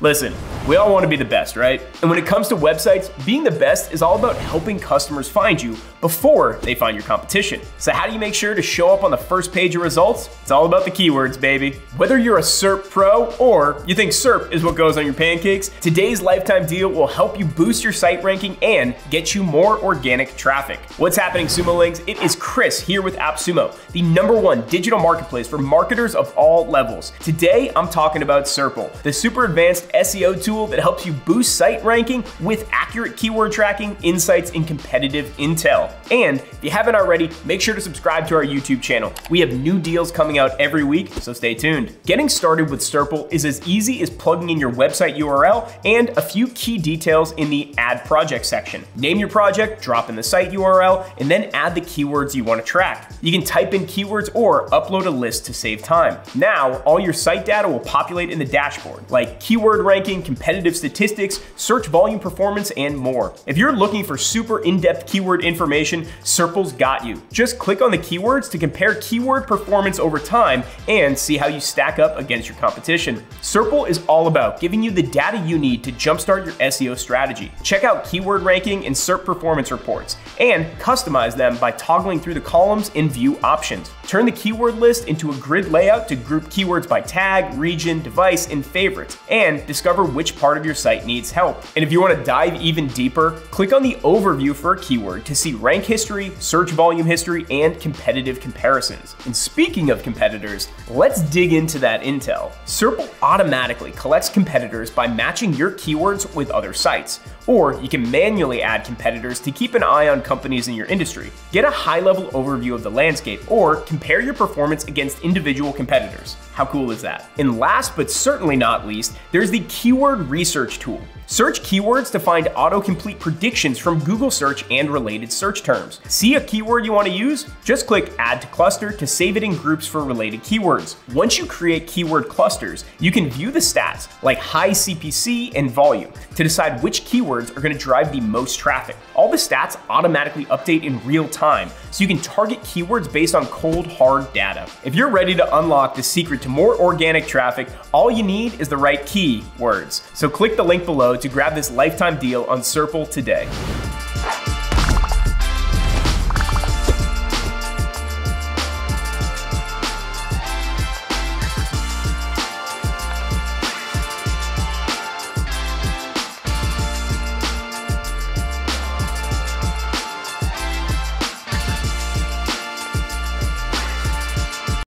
Listen, we all want to be the best, right? And when it comes to websites, being the best is all about helping customers find you before they find your competition. So how do you make sure to show up on the first page of results? It's all about the keywords, baby. Whether you're a SERP pro or you think SERP is what goes on your pancakes, today's lifetime deal will help you boost your site ranking and get you more organic traffic. What's happening, Sumo-lings? It is Chris here with AppSumo, the number one digital marketplace for marketers of all levels. Today, I'm talking about Serpple, the super advanced SEO tool that helps you boost site ranking with accurate keyword tracking, insights, and competitive intel. And if you haven't already, make sure to subscribe to our YouTube channel. We have new deals coming out every week, so stay tuned. Getting started with Serpple is as easy as plugging in your website URL and a few key details in the Add Project section. Name your project, drop in the site URL, and then add the keywords you want to track. You can type in keywords or upload a list to save time. Now, all your site data will populate in the dashboard, like keyword keyword ranking, competitive statistics, search volume performance, and more. If you're looking for super in-depth keyword information, Serpple's got you. Just click on the keywords to compare keyword performance over time and see how you stack up against your competition. Serpple is all about giving you the data you need to jumpstart your SEO strategy. Check out keyword ranking and SERP performance reports, and customize them by toggling through the columns in view options. Turn the keyword list into a grid layout to group keywords by tag, region, device, and favorites, and discover which part of your site needs help. And if you want to dive even deeper, click on the overview for a keyword to see rank history, search volume history, and competitive comparisons. And speaking of competitors, let's dig into that intel. Serpple automatically collects competitors by matching your keywords with other sites. Or you can manually add competitors to keep an eye on companies in your industry. Get a high level overview of the landscape or compare your performance against individual competitors. How cool is that? And last but certainly not least, there's the keyword research tool. Search keywords to find autocomplete predictions from Google search and related search terms. See a keyword you want to use? Just click add to cluster to save it in groups for related keywords. Once you create keyword clusters, you can view the stats like high CPC and volume to decide which keywords are going to drive the most traffic. All the stats automatically update in real time, so you can target keywords based on cold, hard data. If you're ready to unlock the secret to more organic traffic, all you need is the right keywords. So click the link below to grab this lifetime deal on Serpple today.